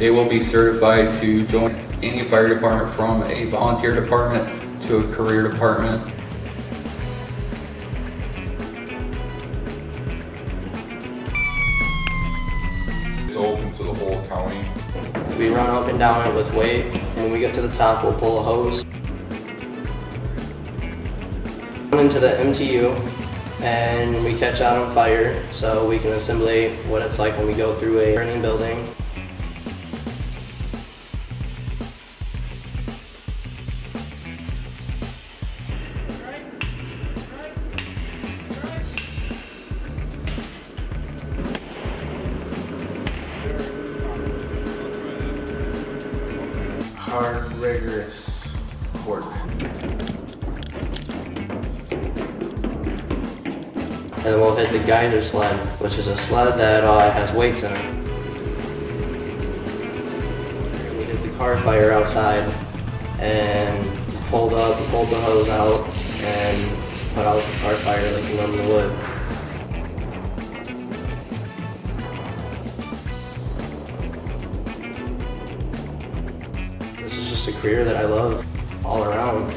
They will be certified to join any fire department from a volunteer department to a career department. It's open to the whole county. We run up and down it with weight. When we get to the top, we'll pull a hose. Run into the MTU and we catch out on fire so we can assimilate what it's like when we go through a burning building. Hard, rigorous work. And we'll hit the Keiser sled, which is a sled that uh, has weights in it. We hit the car fire outside and pulled up, pulled the hose out, and put out the car fire like you normally would. Just a career that I love all around.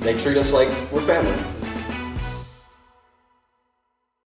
They treat us like we're family.